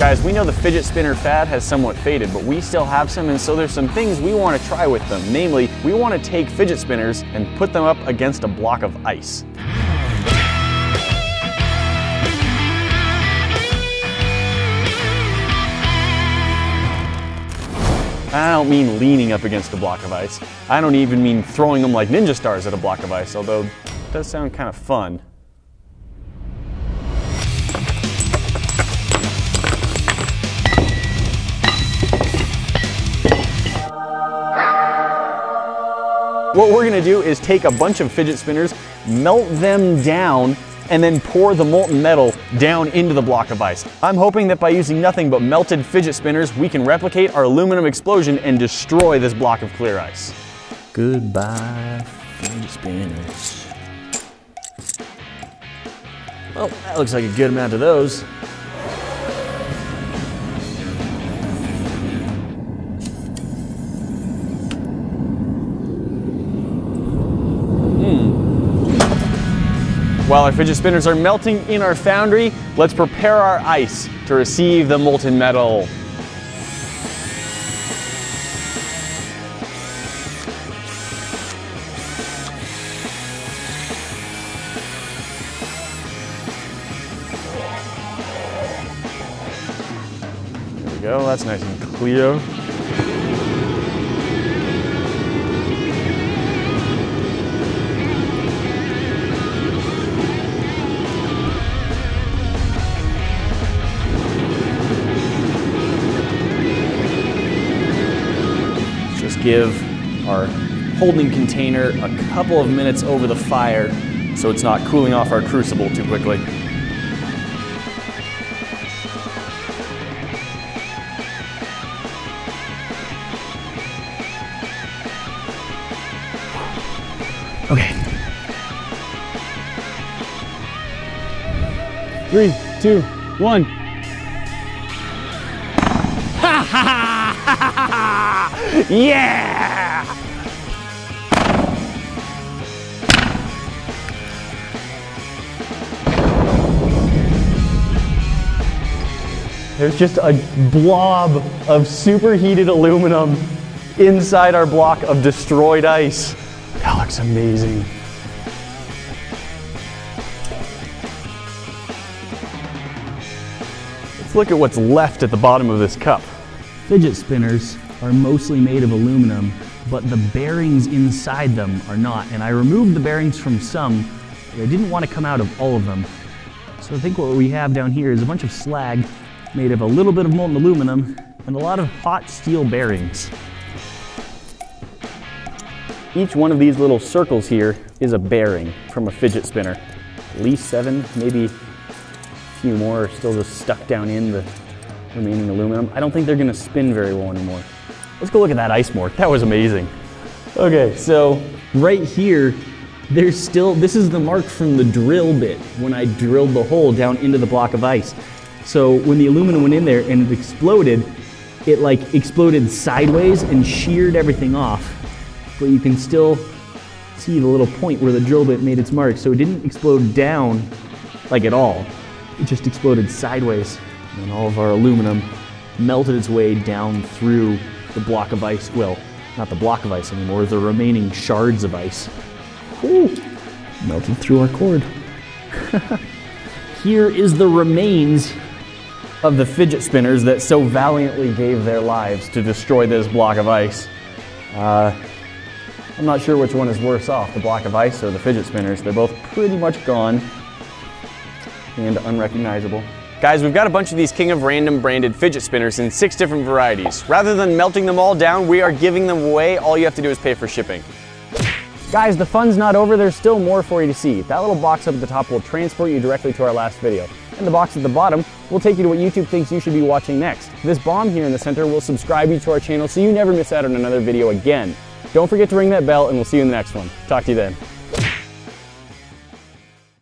Guys, we know the fidget spinner fad has somewhat faded, but we still have some, and so there's some things we want to try with them. Namely, we want to take fidget spinners and put them up against a block of ice. I don't mean leaning up against a block of ice. I don't even mean throwing them like ninja stars at a block of ice, although it does sound kind of fun. What we're gonna do is take a bunch of fidget spinners, melt them down, and then pour the molten metal down into the block of ice. I'm hoping that by using nothing but melted fidget spinners, we can replicate our aluminum explosion and destroy this block of clear ice. Goodbye, fidget spinners. Well, that looks like a good amount of those. While our fidget spinners are melting in our foundry, let's prepare our ice to receive the molten metal. There we go, that's nice and clear. Give our holding container a couple of minutes over the fire so it's not cooling off our crucible too quickly. Okay. Three, two, one. Yeah! There's just a blob of superheated aluminum inside our block of destroyed ice. That looks amazing. Let's look at what's left at the bottom of this cup. Fidget spinners are mostly made of aluminum, but the bearings inside them are not. And I removed the bearings from some, but I didn't want to come out of all of them. So I think what we have down here is a bunch of slag made of a little bit of molten aluminum and a lot of hot steel bearings. Each one of these little circles here is a bearing from a fidget spinner. At least seven, maybe a few more are still just stuck down in the remaining aluminum. I don't think they're gonna spin very well anymore. Let's go look at that ice more. That was amazing. Okay, so Right here, there's still, this is the mark from the drill bit when I drilled the hole down into the block of ice. So when the aluminum went in there and it exploded, it like exploded sideways and sheared everything off. But you can still see the little point where the drill bit made its mark. So it didn't explode down like at all. It just exploded sideways. And all of our aluminum melted its way down through the block of ice. Well, not the block of ice anymore, the remaining shards of ice. Ooh, melted through our cord. Here is the remains of the fidget spinners that so valiantly gave their lives to destroy this block of ice. Uh, I'm not sure which one is worse off, the block of ice or the fidget spinners. They're both pretty much gone and unrecognizable. Guys, we've got a bunch of these King of Random branded fidget spinners in six different varieties. Rather than melting them all down, we are giving them away. All you have to do is pay for shipping. Guys, the fun's not over. There's still more for you to see. That little box up at the top will transport you directly to our last video. And the box at the bottom will take you to what YouTube thinks you should be watching next. This bomb here in the center will subscribe you to our channel so you never miss out on another video again. Don't forget to ring that bell and we'll see you in the next one. Talk to you then.